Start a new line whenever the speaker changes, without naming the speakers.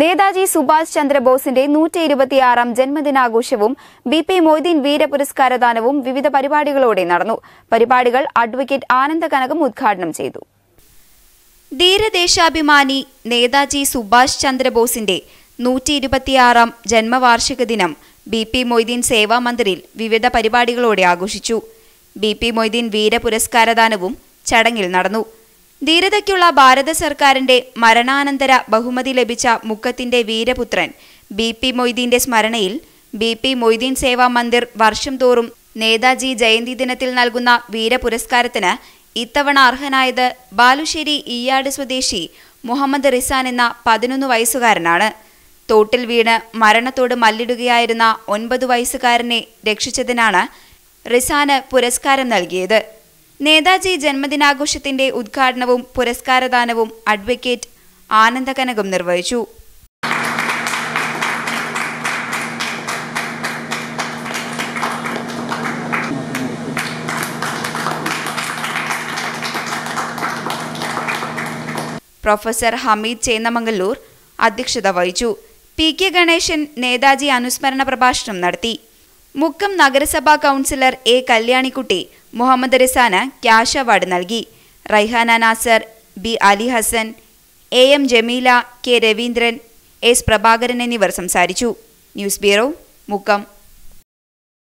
നേതാജി സുഭാഷ് ചന്ദ്രബോസിന്റെ നൂറ്റി ഇരുപത്തിയാറാം ജന്മദിനാഘോഷവും ബി പി മൊയ്തീൻ വീരപുരസ്കാരദാനവും വിവിധ പരിപാടികളോടെ നടന്നു. പരിപാടികൾ അഡ്വക്കേറ്റ് ആനന്ദ കനകം ഉദ്ഘാടനം ചെയ്തു. ധീരദേശാഭിമാനി നേതാജി സുഭാഷ് ചന്ദ്രബോസിന്റെ നൂറ്റി ഇരുപത്തിയാറാം ജന്മവാർഷിക ദിനം ബി പി മൊയ്തീൻ സേവാ മന്ദിറിൽ വിവിധ പരിപാടികളോടെ ആഘോഷിച്ചു. ബി പി മൊയ്തീൻ വീരപുരസ്കാരദാനവും ചടങ്ങിൽ നടന്നു. ധീരതയ്ക്കുള്ള ഭാരത സർക്കാരിന്റെ മരണാനന്തര ബഹുമതി ലഭിച്ച മുക്കത്തിന്റെ വീരപുത്രൻ ബി പി മൊയ്തീന്റെ സ്മരണയിൽ ബി പി മൊയ്തീൻ സേവാ മന്ദിർ വർഷം തോറും നേതാജി ജയന്തി ദിനത്തിൽ നൽകുന്ന വീരപുരസ്കാരത്തിന് ഇത്തവണ അർഹനായത് ബാലുശ്ശേരി ഈയാട് സ്വദേശി മുഹമ്മദ് റിസാൻ എന്ന പതിനൊന്ന് വയസ്സുകാരനാണ്. തോട്ടിൽ വീണ് മരണത്തോട് മല്ലിടുകയായിരുന്ന ഒൻപത് വയസ്സുകാരനെ രക്ഷിച്ചതിനാണ് റിസാന് പുരസ്കാരം നൽകിയത്. നേതാജി ജന്മദിനാഘോഷത്തിന്റെ ഉദ്ഘാടനവും പുരസ്കാരദാനവും അഡ്വക്കേറ്റ് ആനന്ദകനകം നിർവഹിച്ചു. പ്രൊഫസർ ഹമീദ് ചേന്നമംഗല്ലൂർ അധ്യക്ഷത വഹിച്ചു. പി കെ ഗണേശൻ നേതാജി അനുസ്മരണ പ്രഭാഷണം നടത്തി. മുക്കം നഗരസഭാ കൗൺസിലർ എ കല്യാണിക്കുട്ടി മുഹമ്മദ് റിസാന് ക്യാഷ് അവാർഡ് നൽകി. Raihana Nasar B Ali Hasan A M Jameela K Raveendran S Prabhakaran എന്നിവർ സംസാരിച്ചു. News bureau Mukkam.